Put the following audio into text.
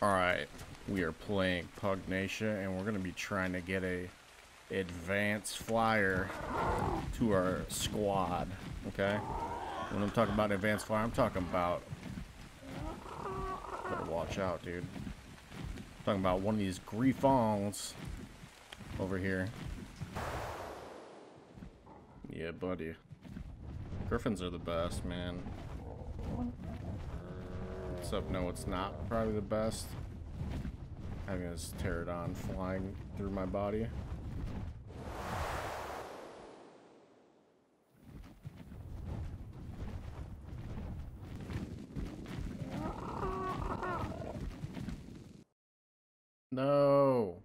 Alright, we are playing Pugnacia and we're going to be trying to get a advanced flyer to our squad, okay? When I'm talking about advanced flyer, I'm talking about... Better watch out, dude. I'm talking about one of these Griffons over here. Yeah, buddy. Griffins are the best, man. Except, no, it's not probably the best. Having this pterodon flying through my body. No.